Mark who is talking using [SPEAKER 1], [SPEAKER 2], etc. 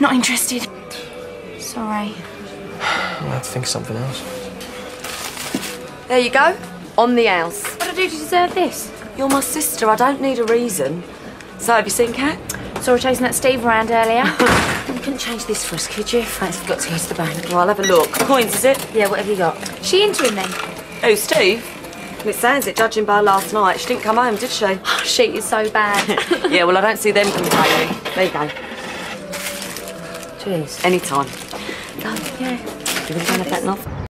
[SPEAKER 1] Not interested. Sorry.
[SPEAKER 2] I'll have to think of something else.
[SPEAKER 3] There you go. On the house.
[SPEAKER 1] What did I do to deserve this?
[SPEAKER 3] You're my sister. I don't need a reason. So, have you seen Kat?
[SPEAKER 1] Saw her chasing that Steve around earlier.
[SPEAKER 3] You couldn't change this for us, could you? Thanks, we've got to go to the bank. Well, I'll have a look. Coins, is it?
[SPEAKER 1] yeah, what have you got? She into him then?
[SPEAKER 3] Oh, Steve? Well, it sounds it, judging by last night. She didn't come home, did she?
[SPEAKER 1] Oh, she is so bad.
[SPEAKER 3] yeah, well, I don't see them complaining. There you go.
[SPEAKER 1] Cheers.
[SPEAKER 3] Anytime.
[SPEAKER 1] Yeah.
[SPEAKER 3] You really don't have that enough?